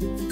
you